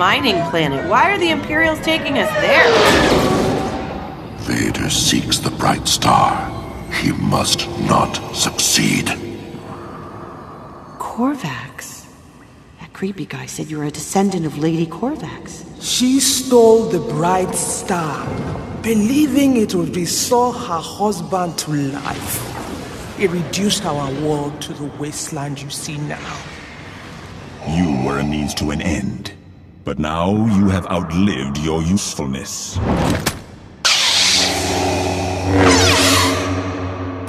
mining planet. Why are the Imperials taking us there? Vader seeks the bright star. He must not succeed. Corvax? That creepy guy said you were a descendant of Lady Corvax. She stole the bright star, believing it would restore her husband to life. It reduced our world to the wasteland you see now. You were a means to an end. But now you have outlived your usefulness.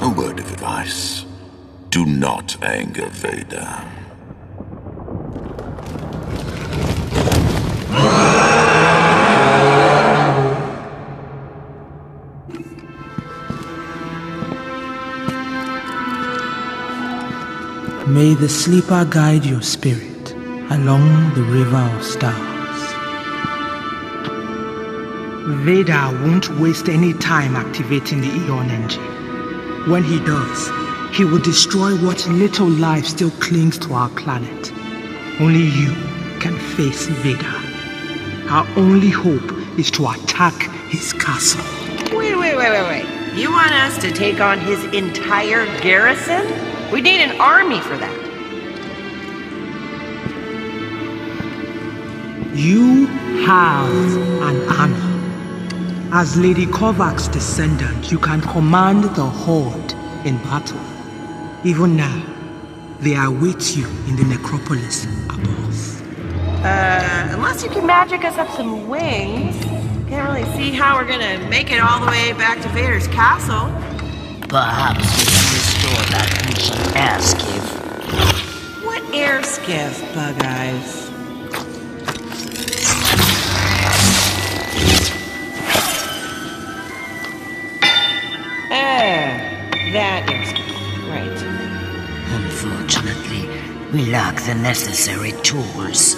A word of advice. Do not anger Vader. May the sleeper guide your spirit along the river of stars. Vader won't waste any time activating the Eon engine. When he does, he will destroy what little life still clings to our planet. Only you can face Vader. Our only hope is to attack his castle. Wait, wait, wait, wait, wait. You want us to take on his entire garrison? We need an army for that. You have an army. As Lady Corvax's descendant, you can command the Horde in battle. Even now, they await you in the necropolis above. Uh, unless you can magic us up some wings. Can't really see how we're gonna make it all the way back to Vader's castle. Perhaps we can restore that ancient air skiff. What air skiff, Bug Eyes? We lack the necessary tools.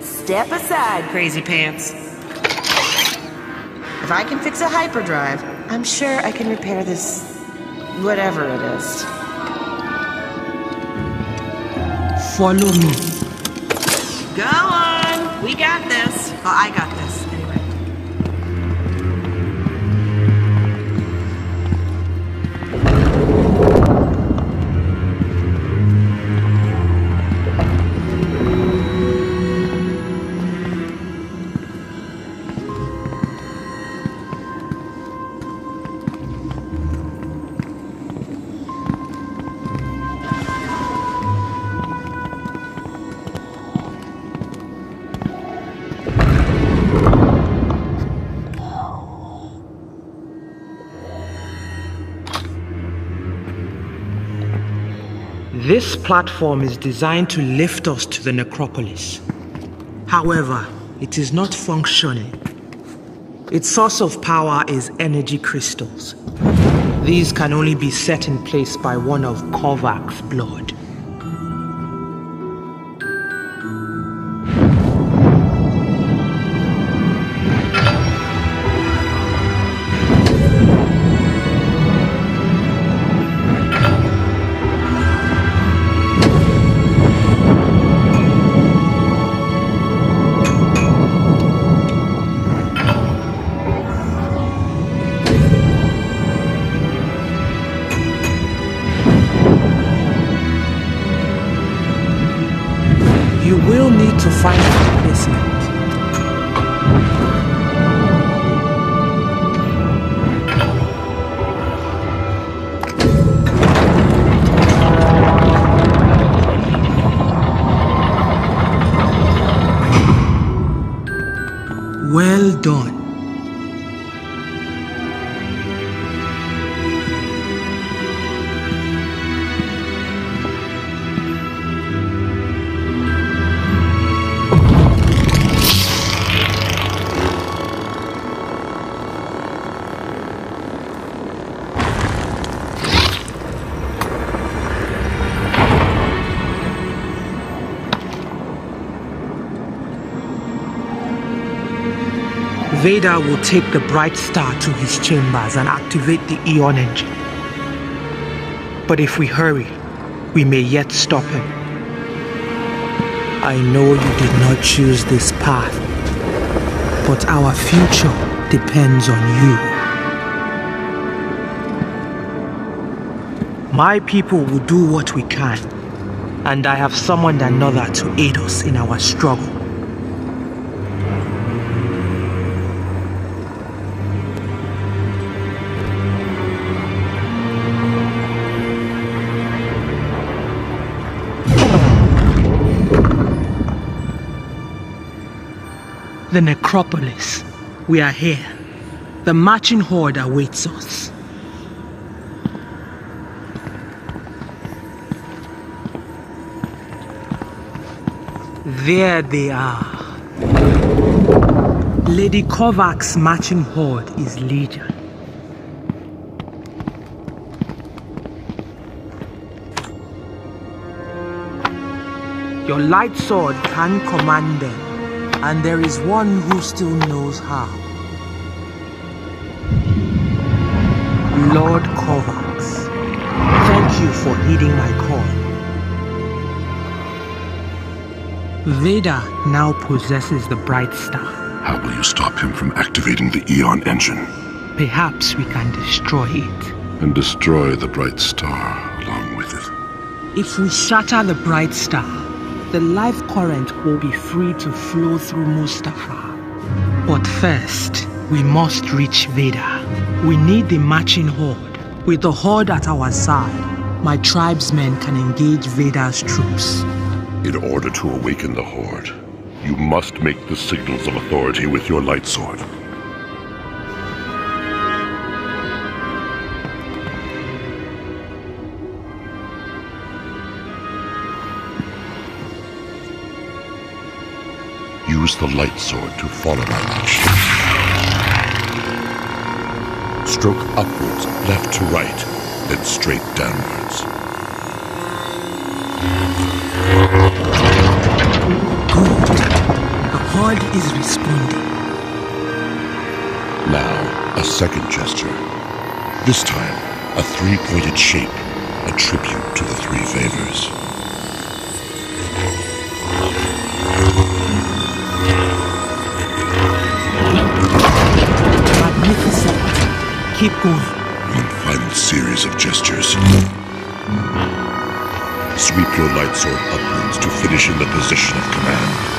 Step aside, crazy pants. If I can fix a hyperdrive, I'm sure I can repair this. whatever it is. Follow me. Go on! We got this. Well, I got This platform is designed to lift us to the necropolis. However, it is not functioning. Its source of power is energy crystals. These can only be set in place by one of Corvax's blood. You will need to find a replacement. Vader will take the bright star to his chambers and activate the Eon engine. But if we hurry, we may yet stop him. I know you did not choose this path, but our future depends on you. My people will do what we can, and I have summoned another to aid us in our struggle. The necropolis. We are here. The marching horde awaits us. There they are. Lady Corvax's marching horde is legion. Your light sword can command them, and there is one who still knows how. Lord Corvax, thank you for heeding my call. Vader now possesses the Bright Star. How will you stop him from activating the Eon engine? Perhaps we can destroy it. And destroy the Bright Star along with it. If we shatter the Bright Star, the life current will be free to flow through Mustafar. But first, we must reach Vader. We need the marching horde. With the horde at our side, my tribesmen can engage Vader's troops. In order to awaken the Horde, you must make the signals of authority with your light sword. Use the light sword to follow my motion. Stroke upwards, left to right, then straight downwards. Good. The horde is responding. Now, a second gesture. This time, a three-pointed shape, a tribute to the three favors. Magnificent. Keep going. One final series of gestures. Sweep your light sword upwards to finish in the position of command.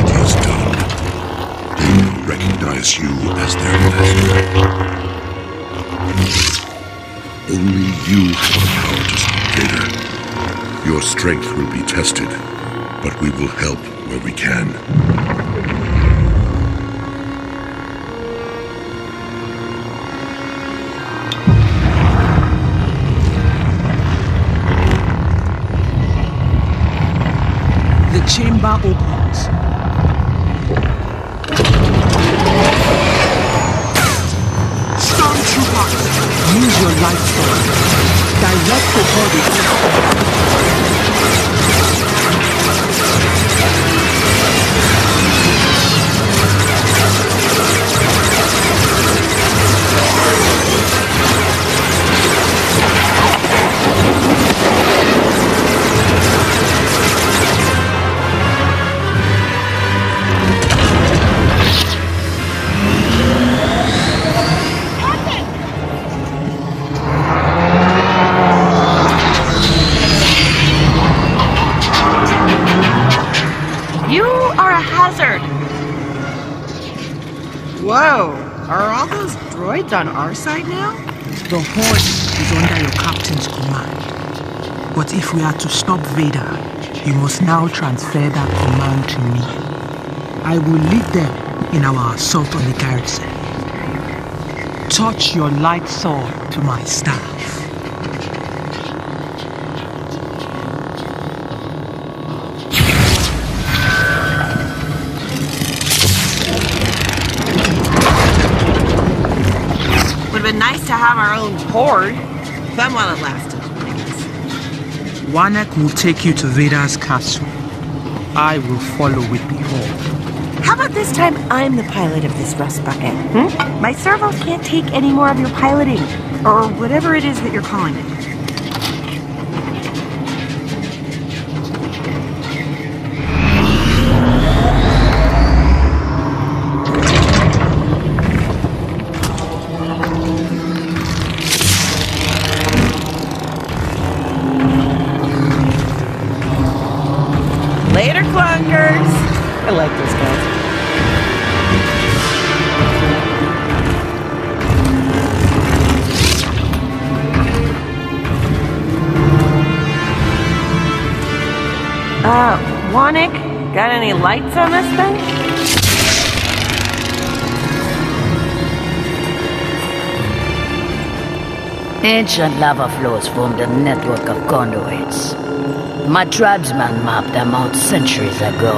It is done. They will recognize you as their master. Only you have the power to stop Vader. Your strength will be tested, but we will help where we can. The chamber opens. Your light sword. Direct the body. On our side now? The horde is under your captain's command. But if we are to stop Vader, you must now transfer that command to me. I will lead them in our assault on the garrison. Touch your light sword to my staff. Nice to have our own horde. Fun while it lasted. Wanek will take you to Vader's castle. I will follow with the horde. How about this time I'm the pilot of this rust bucket? Hmm? My servos can't take any more of your piloting, or whatever it is that you're calling it. Lights on this thing? Ancient lava flows formed a network of conduits. My tribesmen mapped them out centuries ago.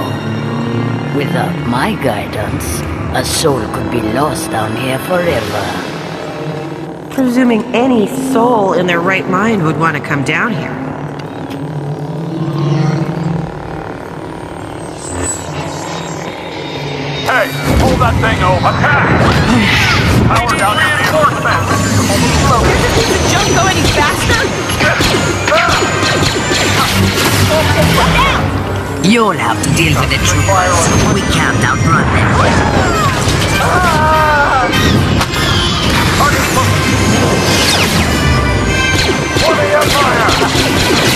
Without my guidance, a soul could be lost down here forever. Presuming any soul in their right mind would want to come down here. Hold that thing over. Attack! Power down reinforcements! Don't go any faster! You'll have to deal with the troopers. We can't outrun them. Ah! For the Empire!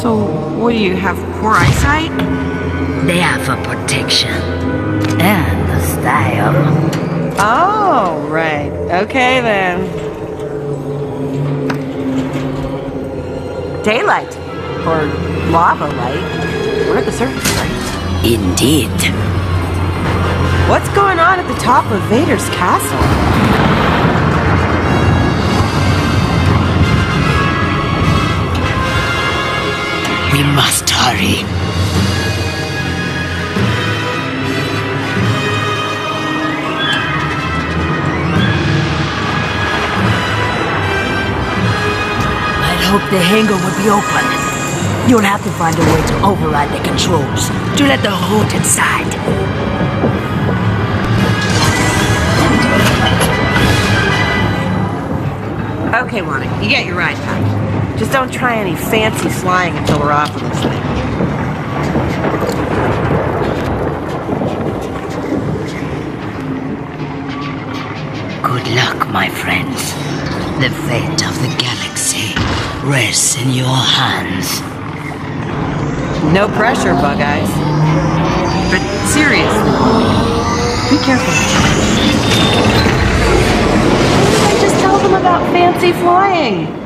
So, what do you have? Poor eyesight? They are for protection. And a style. Oh, right. Okay, then. Daylight. Or lava light. We're at the surface, right? Indeed. What's going on at the top of Vader's castle? We must hurry. I'd hope the hangar would be open. You'll have to find a way to override the controls to let the Hood inside. Okay, Wanna, you get your ride back. Just don't try any fancy flying until we're off of this thing. Good luck, my friends. The fate of the galaxy rests in your hands. No pressure, Bug Eyes. But seriously, be careful. I just tell them about fancy flying.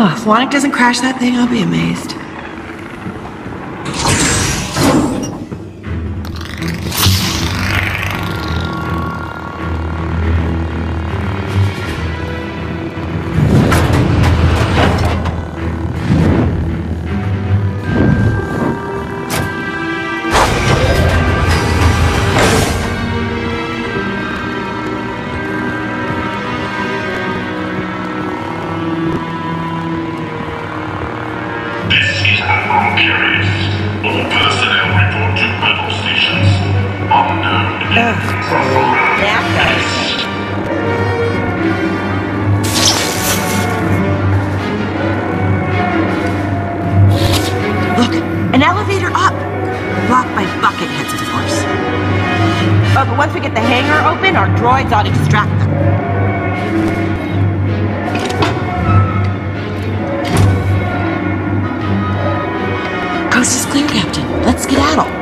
Oh, if Wannick doesn't crash that thing, I'll be amazed. Look, an elevator up. Blocked by bucket heads, of course. Oh, but once we get the hangar open, our droids ought to extract them. Coast is clear, Captain. Let's get skedaddle.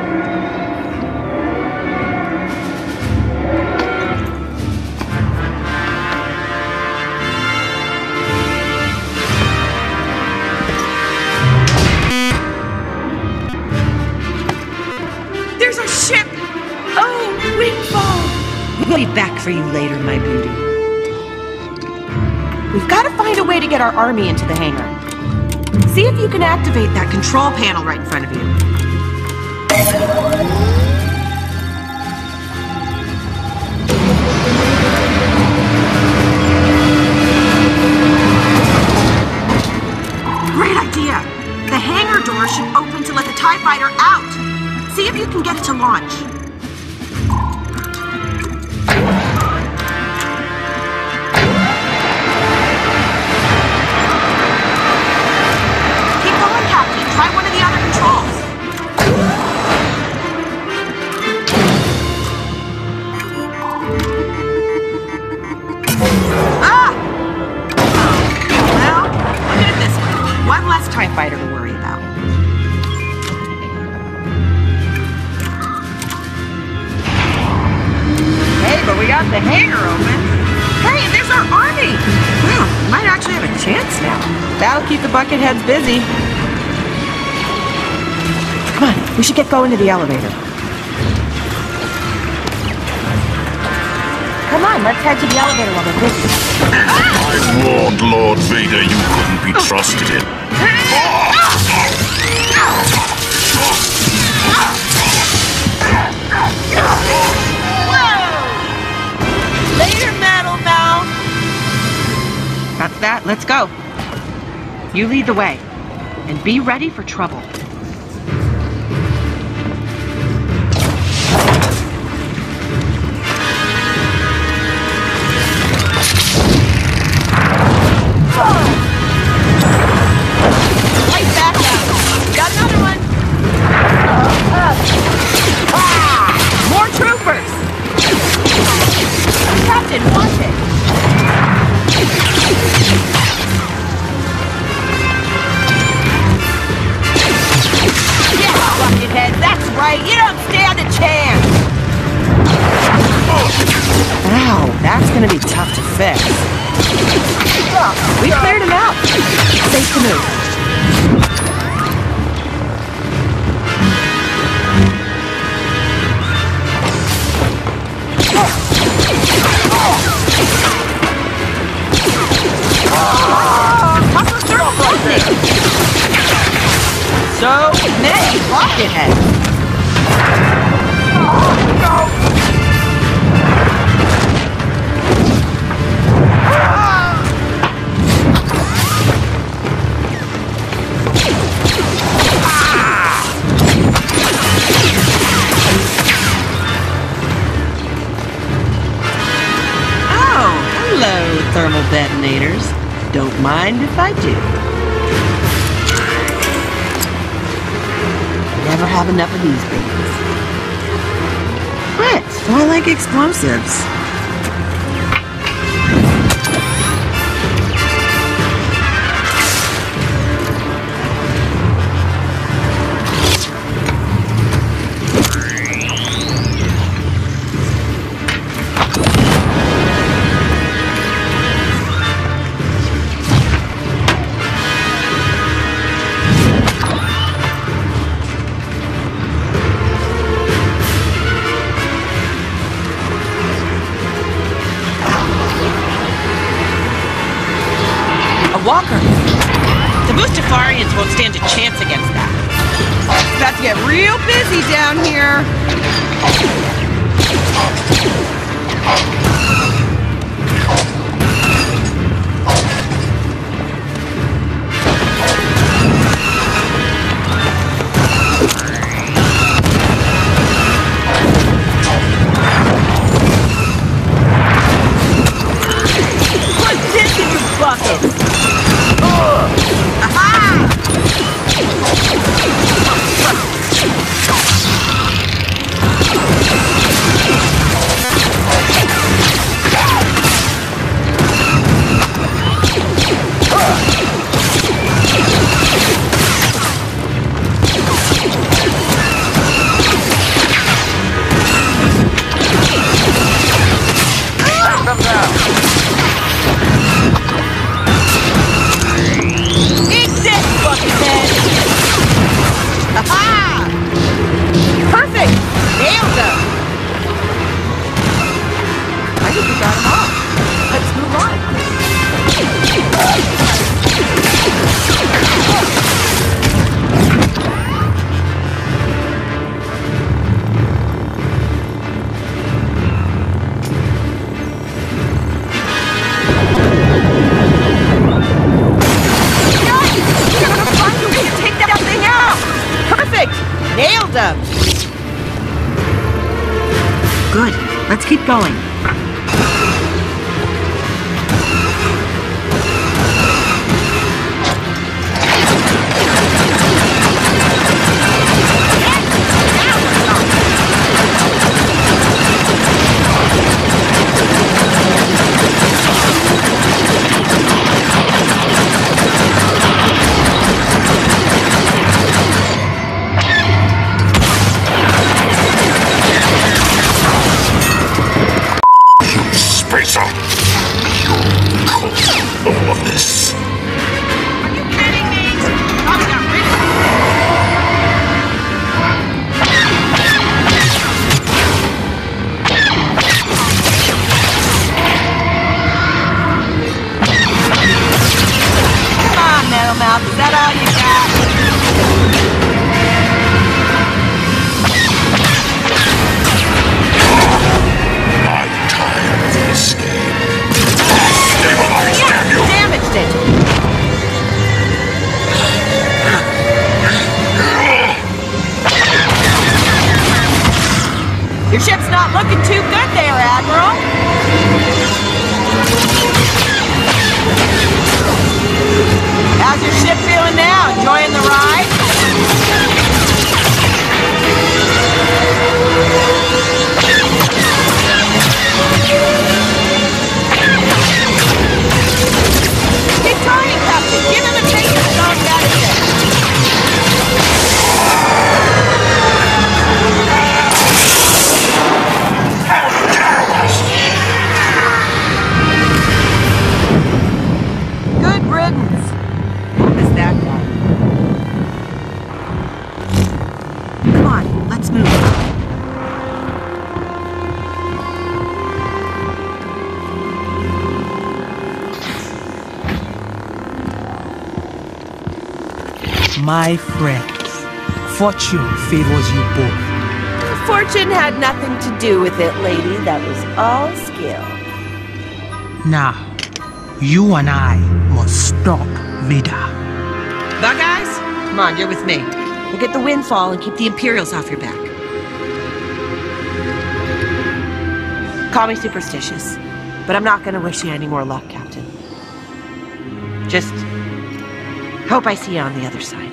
We'll be back for you later, my beauty. We've got to find a way to get our army into the hangar. See if you can activate that control panel right in front of you. Great idea! The hangar door should open to let the TIE fighter out. See if you can get it to launch. Get going to the elevator. Come on, let's head to the elevator while they're busy. I warned Lord Vader you couldn't be trusted in. Later, Metal Mouth! That's that. Let's go. You lead the way. And be ready for trouble. Gonna be tough to fix. We cleared him out. Safe to move. Tougher circle lightning. So many bucketheads. Mind if I do. Never have enough of these babies. What? I like explosives. Real busy down here. Going. Good riddance. That guy? Come on, let's move. My friends, fortune favors you both. Fortune had nothing to do with it, lady. That was all skill. Now, you and I must stop Vader. Bug Eyes, come on, you're with me. We'll get the windfall and keep the Imperials off your back. Call me superstitious, but I'm not gonna wish you any more luck, Captain. Just hope I see you on the other side.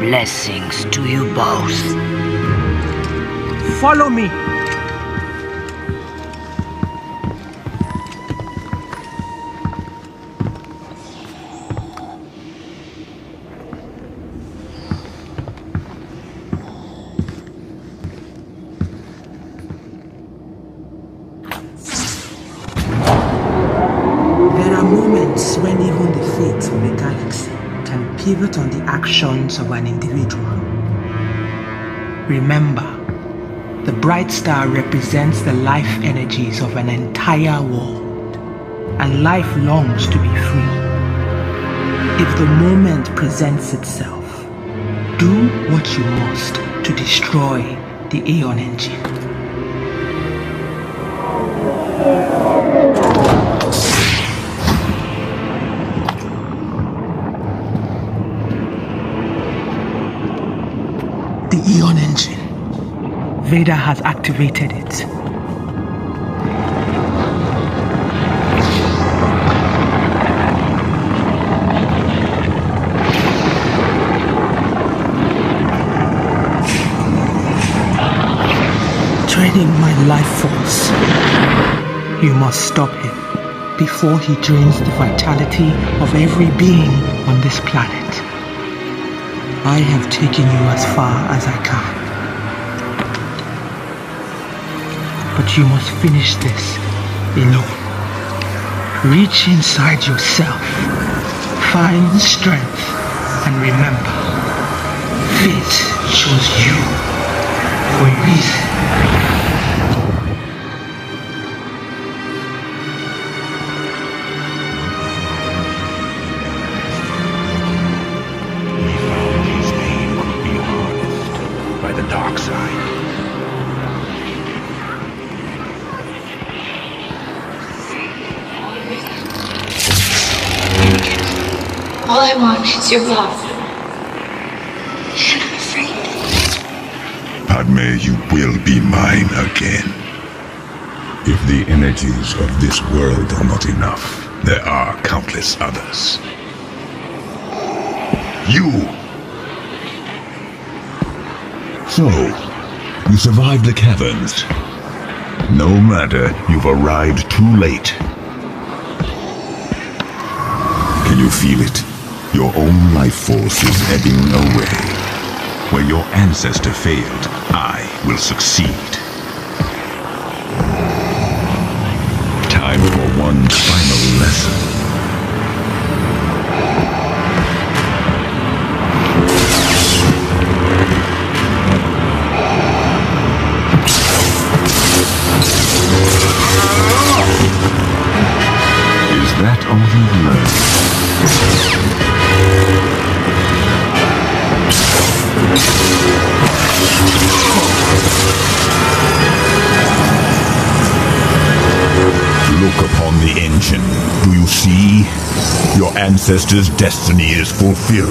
Blessings to you both. Follow me. Fates of a galaxy can pivot on the actions of an individual. Remember, the bright star represents the life energies of an entire world, and life longs to be free. If the moment presents itself, do what you must to destroy the Aeon engine. Vader has activated it. Draining my life force. You must stop him before he drains the vitality of every being on this planet. I have taken you as far as I can. But you must finish this alone. Reach inside yourself. Find strength and remember, fate chose you for a reason. I your love. And I'm afraid. Padme, you will be mine again. If the energies of this world are not enough, there are countless others. You! So, you survived the caverns. No matter, you've arrived too late. Can you feel it? Your own life force is ebbing away. Where your ancestor failed, I will succeed. Time for one final lesson. Ancestors' destiny is fulfilled.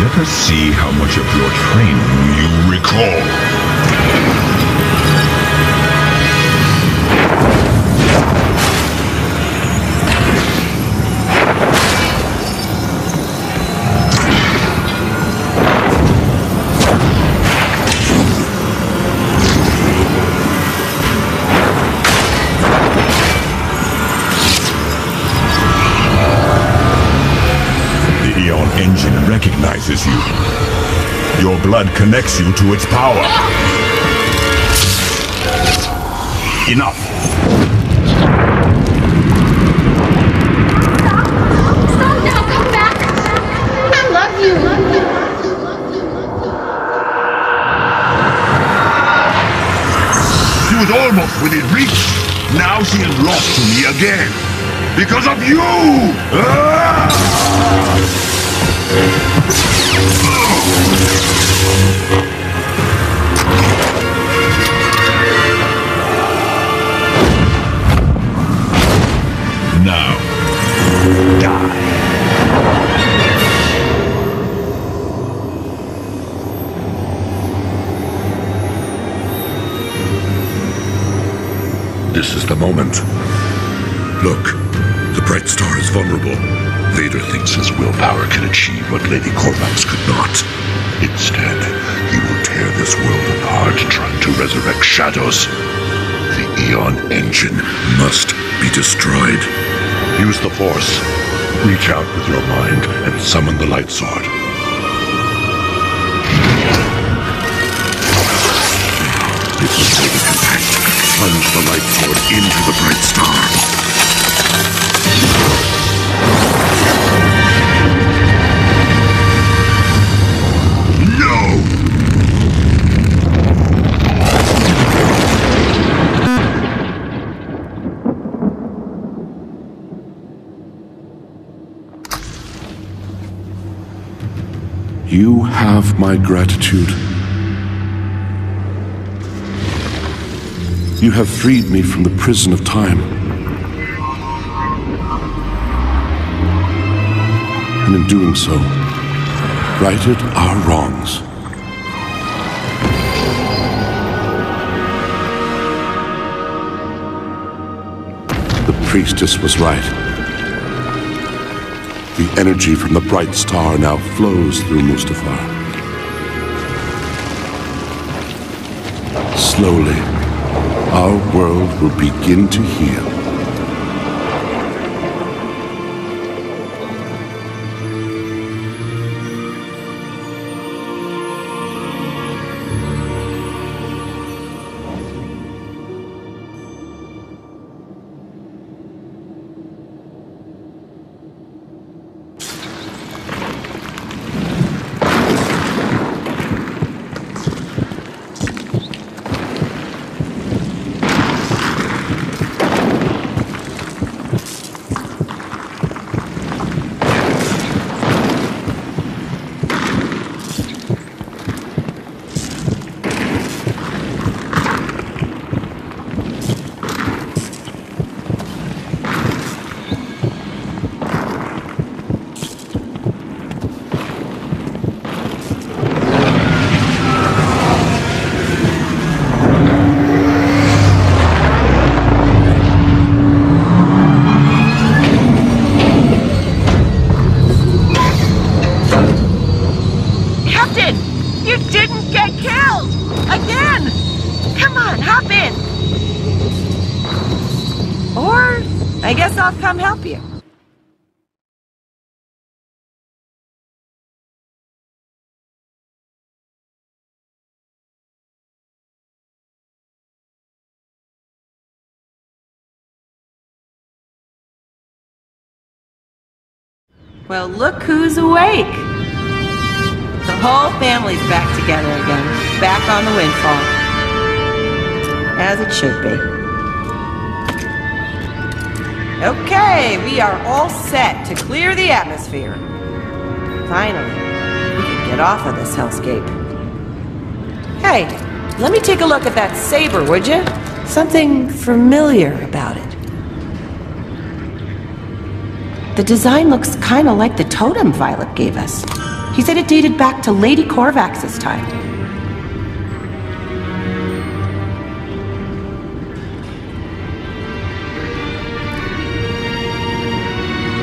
Let us see how much of your training you recall. Recognizes you. Your blood connects you to its power. Enough. Stop now, come back. I love you. She was almost within reach. Now she is lost to me again. Because of you! Ah! What Lady Corvax could not. Instead, he will tear this world apart trying to resurrect shadows. The Eon engine must be destroyed. Use the Force. Reach out with your mind and summon the Light Sword. It will take impact. Plunge the Light Sword into the Bright Star. You have my gratitude. You have freed me from the prison of time. And in doing so, righted our wrongs. The priestess was right. The energy from the bright star now flows through Mustafar. Slowly, our world will begin to heal. Well, look who's awake! The whole family's back together again, back on the windfall. As it should be. Okay, we are all set to clear the atmosphere. Finally, we can get off of this hellscape. Hey, let me take a look at that saber, would you? Something familiar about it. The design looks kind of like the totem Violet gave us. He said it dated back to Lady Corvax's time.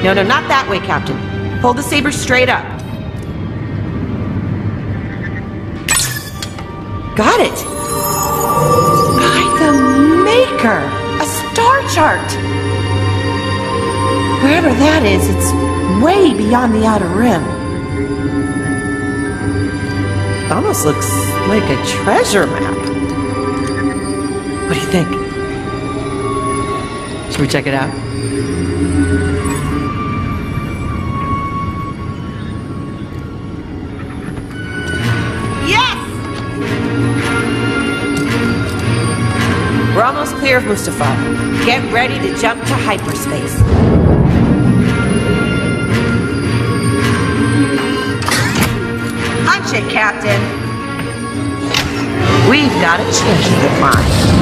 No, no, not that way, Captain. Hold the saber straight up. Got it! By the Maker! A star chart! Wherever that is, it's way beyond the outer rim. It Almost looks like a treasure map. What do you think? Should we check it out? Yes! We're almost clear of Mustafar. Get ready to jump to hyperspace. Punch it, Captain. We've got a treasure to find.